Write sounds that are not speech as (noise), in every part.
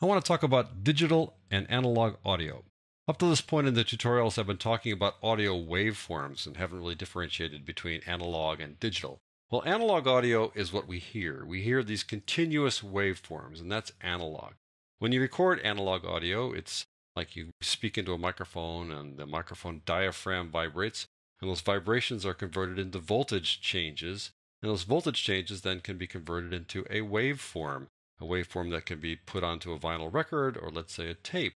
I want to talk about digital and analog audio. Up to this point in the tutorials, I've been talking about audio waveforms and haven't really differentiated between analog and digital. Well, analog audio is what we hear. We hear these continuous waveforms, and that's analog. When you record analog audio, it's like you speak into a microphone and the microphone diaphragm vibrates, and those vibrations are converted into voltage changes, and those voltage changes then can be converted into a waveform a waveform that can be put onto a vinyl record or let's say a tape.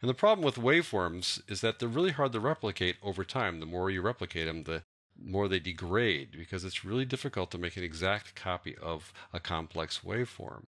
And the problem with waveforms is that they're really hard to replicate over time. The more you replicate them, the more they degrade because it's really difficult to make an exact copy of a complex waveform.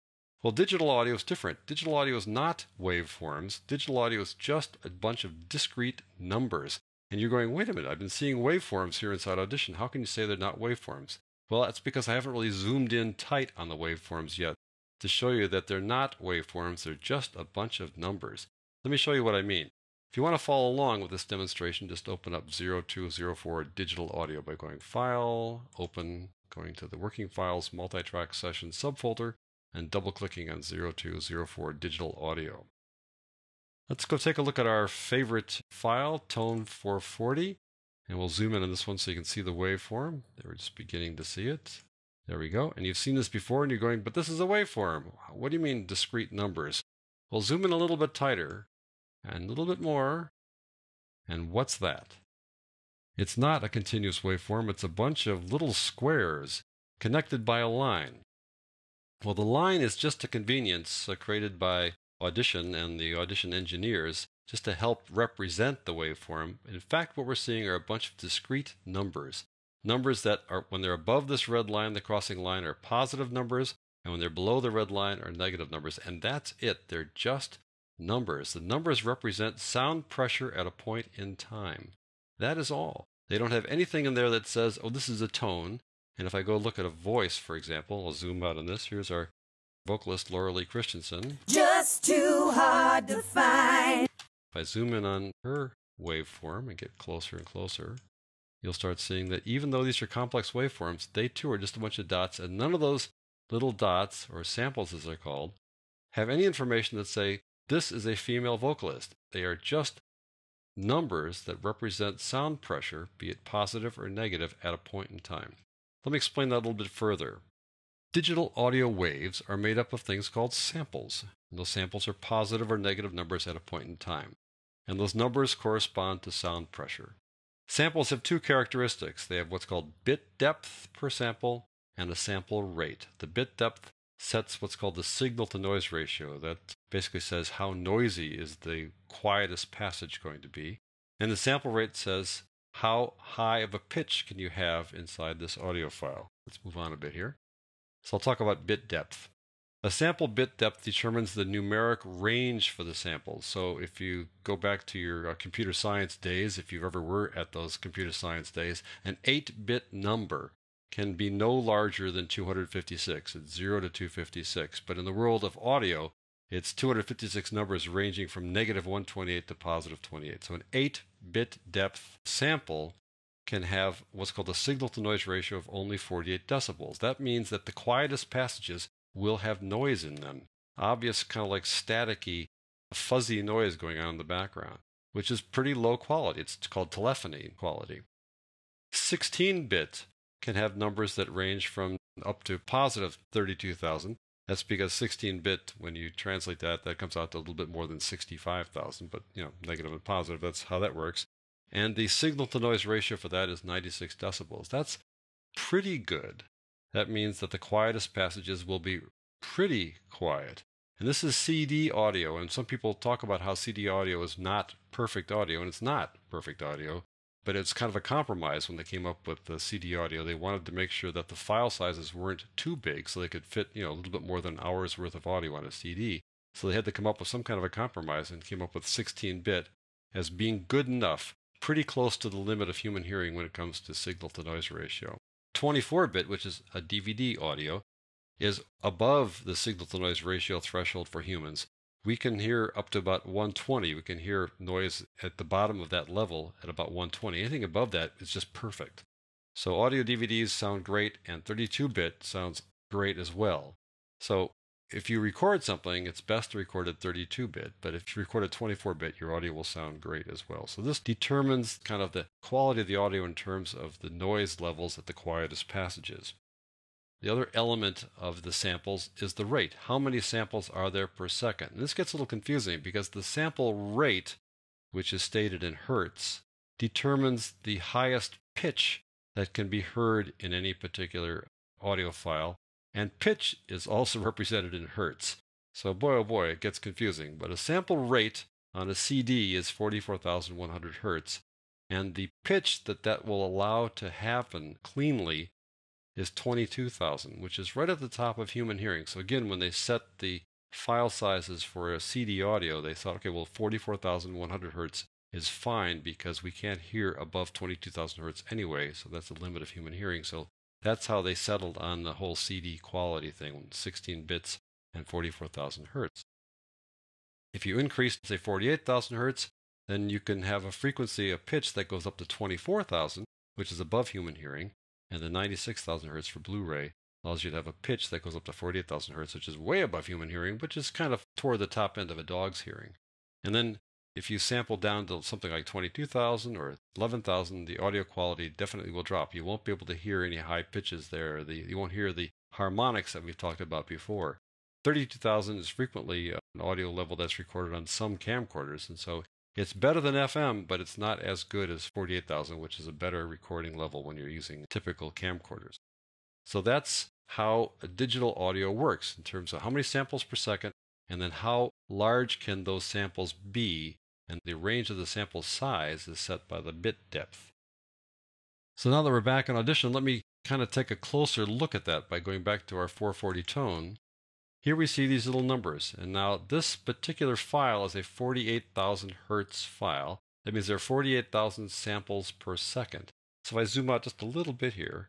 Well, digital audio is different. Digital audio is not waveforms. Digital audio is just a bunch of discrete numbers. And you're going, wait a minute, I've been seeing waveforms here inside Audition. How can you say they're not waveforms? Well, that's because I haven't really zoomed in tight on the waveforms yet to show you that they're not waveforms, they're just a bunch of numbers. Let me show you what I mean. If you want to follow along with this demonstration, just open up 0204 Digital Audio by going File, Open, going to the Working Files Multitrack Session subfolder, and double-clicking on 0204 Digital Audio. Let's go take a look at our favorite file, Tone 440, and we'll zoom in on this one so you can see the waveform. There, we're just beginning to see it. There we go. And you've seen this before and you're going, but this is a waveform. What do you mean discrete numbers? Well, zoom in a little bit tighter and a little bit more. And what's that? It's not a continuous waveform. It's a bunch of little squares connected by a line. Well, the line is just a convenience uh, created by Audition and the Audition engineers just to help represent the waveform. In fact, what we're seeing are a bunch of discrete numbers. Numbers that are, when they're above this red line, the crossing line, are positive numbers, and when they're below the red line, are negative numbers. And that's it. They're just numbers. The numbers represent sound pressure at a point in time. That is all. They don't have anything in there that says, oh, this is a tone. And if I go look at a voice, for example, I'll zoom out on this. Here's our vocalist, Laura Lee Christensen. Just too hard to find. If I zoom in on her waveform and get closer and closer, you'll start seeing that even though these are complex waveforms, they too are just a bunch of dots, and none of those little dots, or samples as they're called, have any information that say, this is a female vocalist. They are just numbers that represent sound pressure, be it positive or negative, at a point in time. Let me explain that a little bit further. Digital audio waves are made up of things called samples. And those samples are positive or negative numbers at a point in time. And those numbers correspond to sound pressure. Samples have two characteristics. They have what's called bit depth per sample and a sample rate. The bit depth sets what's called the signal to noise ratio. That basically says how noisy is the quietest passage going to be. And the sample rate says how high of a pitch can you have inside this audio file. Let's move on a bit here. So I'll talk about bit depth. A sample bit depth determines the numeric range for the samples. So if you go back to your uh, computer science days, if you ever were at those computer science days, an 8 bit number can be no larger than 256. It's 0 to 256. But in the world of audio, it's 256 numbers ranging from negative 128 to positive 28. So an 8 bit depth sample can have what's called a signal to noise ratio of only 48 decibels. That means that the quietest passages will have noise in them. Obvious, kind of like staticky, fuzzy noise going on in the background, which is pretty low quality. It's called telephony quality. 16 bit can have numbers that range from up to positive 32,000. That's because 16 bit, when you translate that, that comes out to a little bit more than 65,000, but you know, negative and positive, that's how that works. And the signal to noise ratio for that is 96 decibels. That's pretty good that means that the quietest passages will be pretty quiet. And this is CD audio, and some people talk about how CD audio is not perfect audio, and it's not perfect audio, but it's kind of a compromise when they came up with the CD audio. They wanted to make sure that the file sizes weren't too big so they could fit, you know, a little bit more than an hour's worth of audio on a CD. So they had to come up with some kind of a compromise and came up with 16 bit as being good enough, pretty close to the limit of human hearing when it comes to signal to noise ratio. 24 bit, which is a DVD audio, is above the signal to noise ratio threshold for humans. We can hear up to about 120. We can hear noise at the bottom of that level at about 120. Anything above that is just perfect. So audio DVDs sound great, and 32 bit sounds great as well. So if you record something, it's best to record at 32 bit, but if you record at 24 bit, your audio will sound great as well. So this determines kind of the quality of the audio in terms of the noise levels at the quietest passages. The other element of the samples is the rate. How many samples are there per second? And this gets a little confusing because the sample rate, which is stated in hertz, determines the highest pitch that can be heard in any particular audio file and pitch is also (laughs) represented in hertz. So boy oh boy, it gets confusing. But a sample rate on a CD is 44,100 hertz, and the pitch that that will allow to happen cleanly is 22,000, which is right at the top of human hearing. So again, when they set the file sizes for a CD audio, they thought, okay, well, 44,100 hertz is fine because we can't hear above 22,000 hertz anyway, so that's the limit of human hearing. So that's how they settled on the whole CD quality thing 16 bits and 44,000 hertz. If you increase, say, 48,000 hertz, then you can have a frequency of pitch that goes up to 24,000, which is above human hearing, and the 96,000 hertz for Blu ray allows you to have a pitch that goes up to 48,000 hertz, which is way above human hearing, which is kind of toward the top end of a dog's hearing. And then if you sample down to something like 22,000 or 11,000, the audio quality definitely will drop. You won't be able to hear any high pitches there. The, you won't hear the harmonics that we've talked about before. 32,000 is frequently an audio level that's recorded on some camcorders, and so it's better than FM, but it's not as good as 48,000, which is a better recording level when you're using typical camcorders. So that's how digital audio works in terms of how many samples per second, and then how large can those samples be and the range of the sample size is set by the bit depth. So now that we're back in Audition, let me kind of take a closer look at that by going back to our 440 tone. Here we see these little numbers, and now this particular file is a 48,000 hertz file. That means there are 48,000 samples per second. So if I zoom out just a little bit here,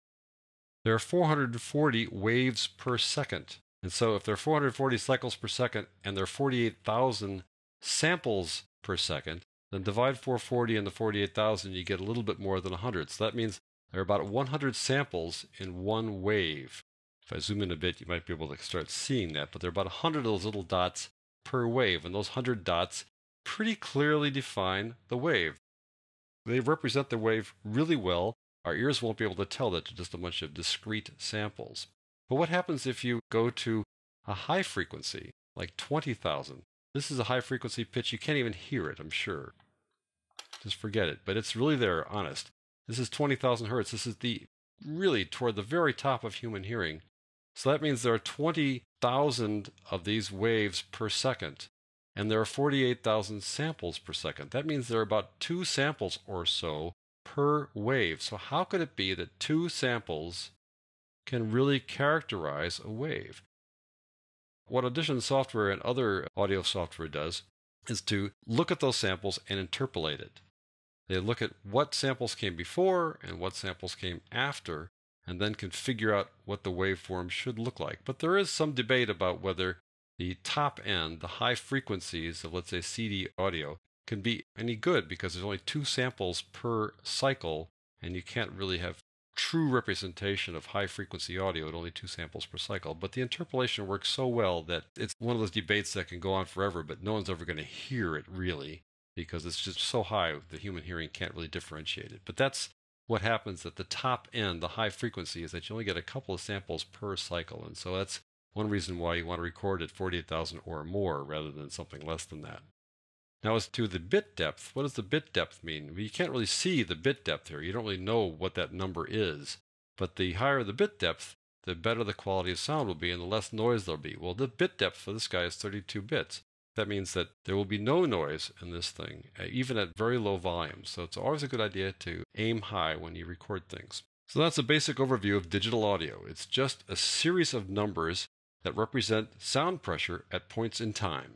there are 440 waves per second. And so if there are 440 cycles per second and there are 48,000 samples per second, then divide 440 into 48,000, you get a little bit more than 100. So that means there are about 100 samples in one wave. If I zoom in a bit, you might be able to start seeing that, but there are about 100 of those little dots per wave, and those 100 dots pretty clearly define the wave. They represent the wave really well. Our ears won't be able to tell that to just a bunch of discrete samples. But what happens if you go to a high frequency, like 20,000? This is a high frequency pitch. You can't even hear it, I'm sure. Just forget it. But it's really there, honest. This is 20,000 hertz. This is the really toward the very top of human hearing. So that means there are 20,000 of these waves per second, and there are 48,000 samples per second. That means there are about two samples or so per wave. So, how could it be that two samples can really characterize a wave? What Audition software and other audio software does is to look at those samples and interpolate it. They look at what samples came before and what samples came after, and then can figure out what the waveform should look like. But there is some debate about whether the top end, the high frequencies of, let's say, CD audio, can be any good because there's only two samples per cycle, and you can't really have true representation of high frequency audio at only two samples per cycle. But the interpolation works so well that it's one of those debates that can go on forever, but no one's ever going to hear it really because it's just so high the human hearing can't really differentiate it. But that's what happens at the top end, the high frequency, is that you only get a couple of samples per cycle. And so that's one reason why you want to record at 48,000 or more rather than something less than that. Now, as to the bit depth, what does the bit depth mean? Well, you can't really see the bit depth here. You don't really know what that number is. But the higher the bit depth, the better the quality of sound will be and the less noise there'll be. Well, the bit depth for this guy is 32 bits. That means that there will be no noise in this thing, uh, even at very low volumes. So it's always a good idea to aim high when you record things. So that's a basic overview of digital audio. It's just a series of numbers that represent sound pressure at points in time.